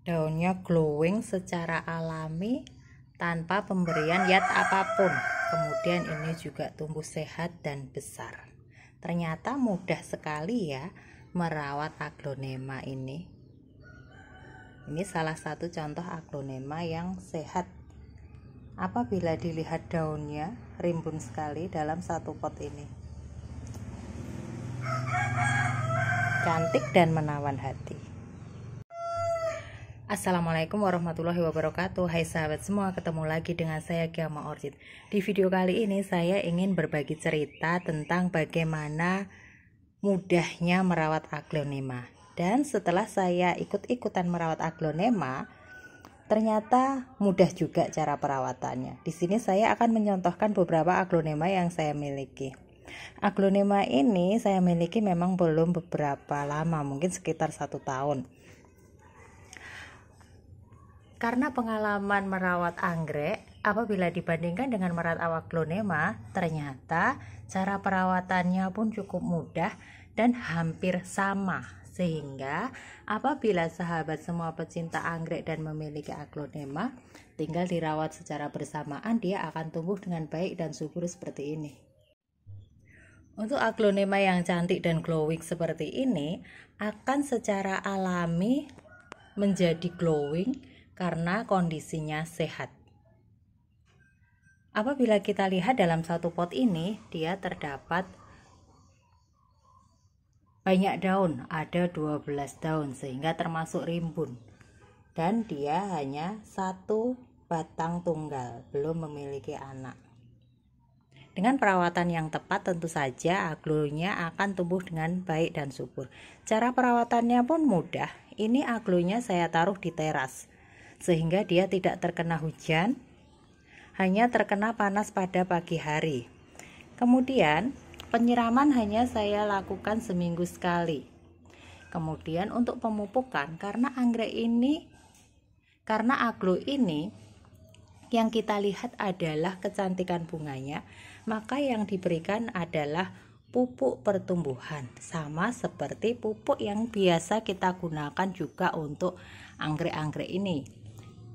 daunnya glowing secara alami tanpa pemberian yat apa pun. Kemudian ini juga tumbuh sehat dan besar. Ternyata mudah sekali ya merawat aglonema ini. Ini salah satu contoh aglonema yang sehat. Apabila dilihat daunnya rimbun sekali dalam satu pot ini. Cantik dan menawan hati Assalamualaikum warahmatullahi wabarakatuh. Hai sahabat semua ketemu lagi dengan saya Giama Orchid. Di video kali ini saya ingin berbagi cerita tentang bagaimana mudahnya merawat aglonema. Dan setelah saya ikut-ikutan merawat aglonema Ternyata mudah juga cara perawatannya. Di sini saya akan menyontohkan beberapa aglonema yang saya miliki. Aglonema ini saya miliki memang belum beberapa lama Mungkin sekitar satu tahun karena pengalaman merawat anggrek, apabila dibandingkan dengan merawat awak glonema, ternyata cara perawatannya pun cukup mudah dan hampir sama. Sehingga apabila sahabat semua pecinta anggrek dan memiliki aglonema, tinggal dirawat secara bersamaan, dia akan tumbuh dengan baik dan subur seperti ini. Untuk aglonema yang cantik dan glowing seperti ini akan secara alami menjadi glowing karena kondisinya sehat. Apabila kita lihat dalam satu pot ini, dia terdapat banyak daun, ada 12 daun sehingga termasuk rimbun. Dan dia hanya satu batang tunggal, belum memiliki anak. Dengan perawatan yang tepat tentu saja aglonya akan tumbuh dengan baik dan subur. Cara perawatannya pun mudah. Ini aglonya saya taruh di teras sehingga dia tidak terkena hujan, hanya terkena panas pada pagi hari. Kemudian, penyiraman hanya saya lakukan seminggu sekali. Kemudian untuk pemupukan karena anggrek ini karena aglo ini yang kita lihat adalah kecantikan bunganya, maka yang diberikan adalah pupuk pertumbuhan sama seperti pupuk yang biasa kita gunakan juga untuk anggrek-anggrek ini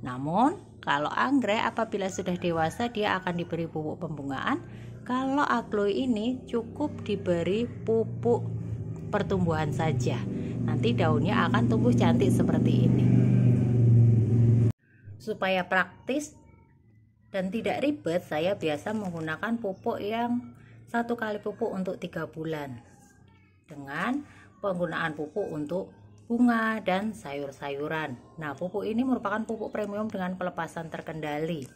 namun, kalau anggrek apabila sudah dewasa dia akan diberi pupuk pembungaan. Kalau aglo ini cukup diberi pupuk pertumbuhan saja. Nanti daunnya akan tumbuh cantik seperti ini. Supaya praktis dan tidak ribet, saya biasa menggunakan pupuk yang satu kali pupuk untuk tiga bulan dengan penggunaan pupuk untuk bunga, dan sayur-sayuran. Nah, pupuk ini merupakan pupuk premium dengan pelepasan terkendali.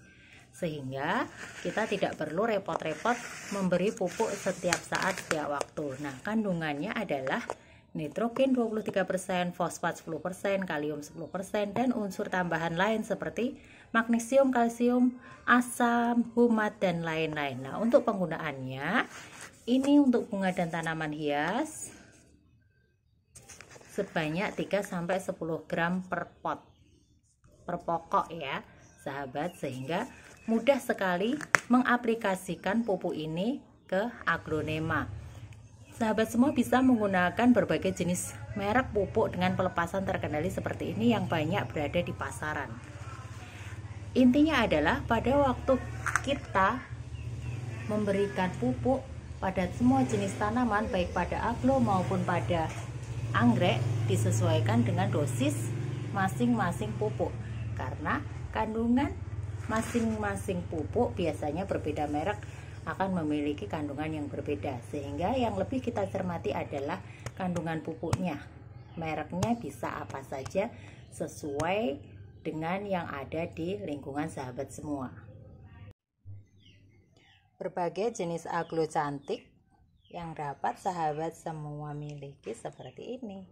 Sehingga kita tidak perlu repot-repot memberi pupuk setiap saat, setiap waktu. Nah, kandungannya adalah nitrogen 23%, fosfat 10%, kalium 10%, dan unsur tambahan lain seperti magnesium, kalsium, asam, humat, dan lain-lain. Nah, untuk penggunaannya, ini untuk bunga dan tanaman hias, sebanyak 3 sampai 10 gram per pot per pokok ya sahabat. Sehingga mudah sekali mengaplikasikan pupuk ini ke aglonema. Sahabat semua bisa menggunakan berbagai jenis merek pupuk dengan pelepasan terkendali seperti ini yang banyak berada di pasaran. Intinya adalah pada waktu kita memberikan pupuk pada semua jenis tanaman baik pada aglo maupun pada anggrek disesuaikan dengan dosis masing-masing pupuk. Karena kandungan masing-masing pupuk biasanya berbeda merek akan memiliki kandungan yang berbeda. Sehingga yang lebih kita cermati adalah kandungan pupuknya. Mereknya bisa apa saja sesuai dengan yang ada di lingkungan sahabat semua. Berbagai jenis aglo cantik yang dapat sahabat semua miliki seperti ini.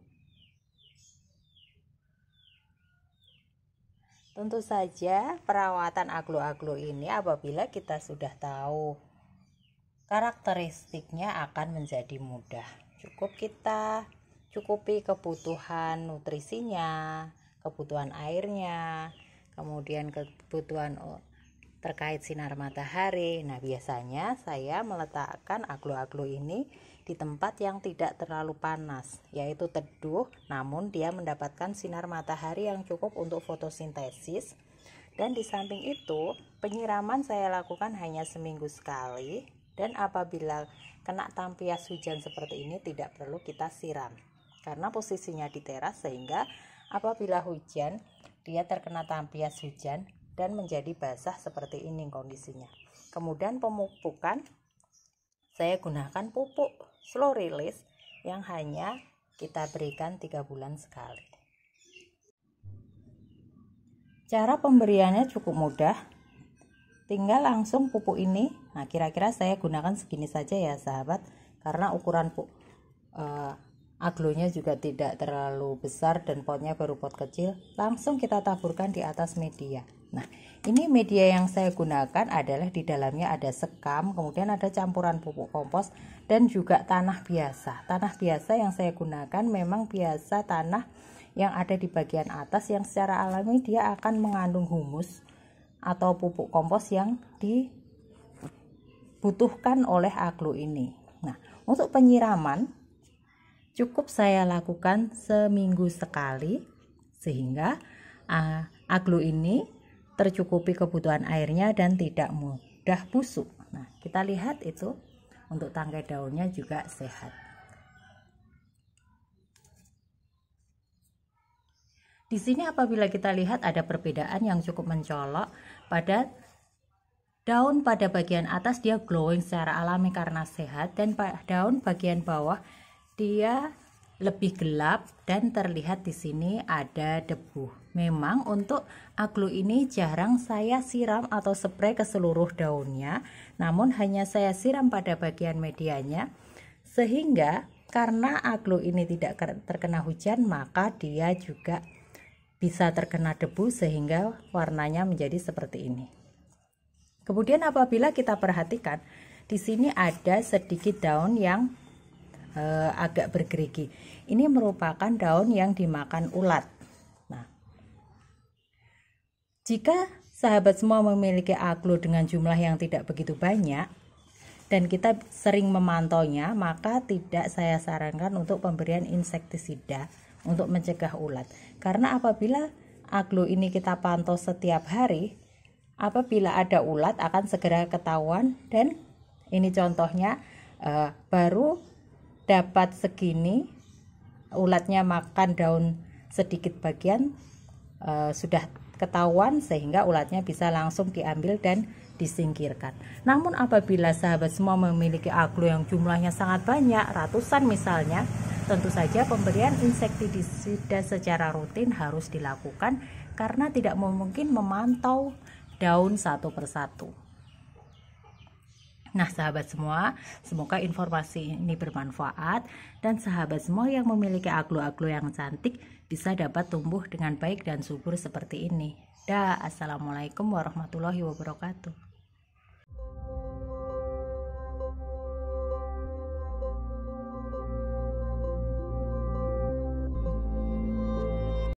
Tentu saja perawatan aglo-aglo ini apabila kita sudah tahu karakteristiknya akan menjadi mudah. Cukup kita cukupi kebutuhan nutrisinya, kebutuhan airnya, kemudian kebutuhan terkait sinar matahari. Nah, biasanya saya meletakkan aglo-aglo ini di tempat yang tidak terlalu panas, yaitu teduh, namun dia mendapatkan sinar matahari yang cukup untuk fotosintesis. Dan di samping itu, penyiraman saya lakukan hanya seminggu sekali, dan apabila kena tampias hujan seperti ini tidak perlu kita siram, karena posisinya di teras sehingga apabila hujan dia terkena tampias hujan dan menjadi basah seperti ini kondisinya. Kemudian pemupukan saya gunakan pupuk slow release yang hanya kita berikan tiga bulan sekali. Cara pemberiannya cukup mudah. Tinggal langsung pupuk ini. Nah, kira-kira saya gunakan segini saja ya, sahabat, karena ukuran pupuk uh, aglonya juga tidak terlalu besar dan potnya baru pot kecil. Langsung kita taburkan di atas media. Nah, ini media yang saya gunakan adalah di dalamnya ada sekam, kemudian ada campuran pupuk kompos dan juga tanah biasa. Tanah biasa yang saya gunakan memang biasa tanah yang ada di bagian atas yang secara alami dia akan mengandung humus atau pupuk kompos yang dibutuhkan oleh aglo ini. Nah, untuk penyiraman cukup saya lakukan seminggu sekali sehingga uh, aglo ini tercukupi kebutuhan airnya dan tidak mudah busuk. Nah, kita lihat itu untuk tangkai daunnya juga sehat. Di sini apabila kita lihat ada perbedaan yang cukup mencolok pada daun pada bagian atas dia glowing secara alami karena sehat dan daun bagian bawah dia lebih gelap dan terlihat di sini ada debu. Memang untuk aglo ini jarang saya siram atau spray ke seluruh daunnya, namun hanya saya siram pada bagian medianya sehingga karena aglo ini tidak terkena hujan maka dia juga bisa terkena debu sehingga warnanya menjadi seperti ini. Kemudian apabila kita perhatikan di sini ada sedikit daun yang uh, agak bergerigi. Ini merupakan daun yang dimakan ulat. Nah, jika sahabat semua memiliki aglo dengan jumlah yang tidak begitu banyak dan kita sering memantaunya, maka tidak saya sarankan untuk pemberian insektisida untuk mencegah ulat. Karena apabila aglo ini kita pantau setiap hari, apabila ada ulat akan segera ketahuan dan ini contohnya uh, baru dapat segini ulatnya makan daun sedikit bagian uh, sudah ketahuan sehingga ulatnya bisa langsung diambil dan disingkirkan. Namun apabila sahabat semua memiliki aglo yang jumlahnya sangat banyak, ratusan misalnya, tentu saja pemberian insektisida secara rutin harus dilakukan karena tidak mungkin memantau daun satu persatu. Nah, sahabat semua, semoga informasi ini bermanfaat dan sahabat semua yang memiliki aglo-aglo yang cantik bisa dapat tumbuh dengan baik dan subur seperti ini. Dah, Assalamualaikum warahmatullahi wabarakatuh.